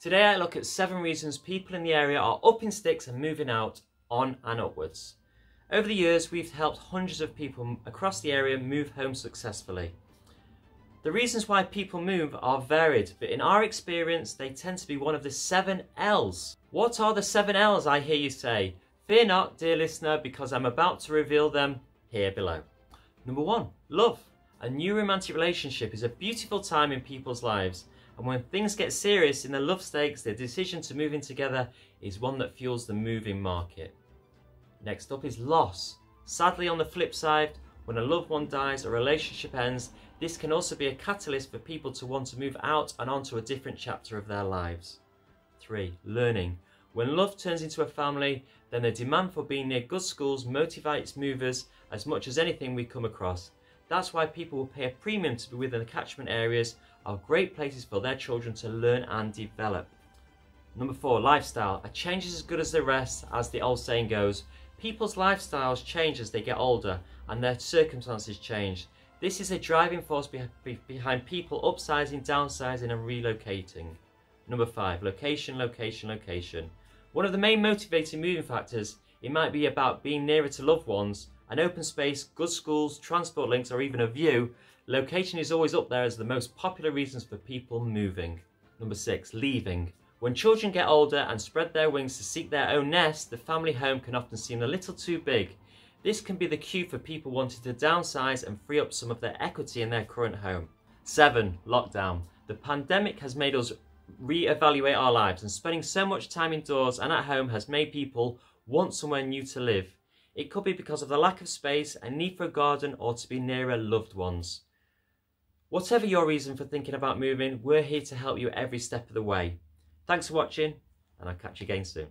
Today I look at seven reasons people in the area are up in sticks and moving out on and upwards. Over the years we've helped hundreds of people across the area move home successfully. The reasons why people move are varied, but in our experience they tend to be one of the seven L's. What are the seven L's I hear you say? Fear not, dear listener, because I'm about to reveal them here below. Number one, love. A new romantic relationship is a beautiful time in people's lives and when things get serious in the love stakes, the decision to move in together is one that fuels the moving market. Next up is loss. Sadly, on the flip side, when a loved one dies or a relationship ends, this can also be a catalyst for people to want to move out and onto a different chapter of their lives. 3. Learning. When love turns into a family, then the demand for being near good schools motivates movers as much as anything we come across. That's why people will pay a premium to be within the catchment areas are great places for their children to learn and develop. Number four, lifestyle. A change is as good as the rest, as the old saying goes. People's lifestyles change as they get older and their circumstances change. This is a driving force behind people upsizing, downsizing and relocating. Number five, location, location, location. One of the main motivating moving factors, it might be about being nearer to loved ones, an open space, good schools, transport links or even a view, Location is always up there as the most popular reasons for people moving. Number six, leaving. When children get older and spread their wings to seek their own nest, the family home can often seem a little too big. This can be the cue for people wanting to downsize and free up some of their equity in their current home. 7. Lockdown. The pandemic has made us re-evaluate our lives and spending so much time indoors and at home has made people want somewhere new to live. It could be because of the lack of space, a need for a garden or to be nearer loved ones. Whatever your reason for thinking about moving, we're here to help you every step of the way. Thanks for watching, and I'll catch you again soon.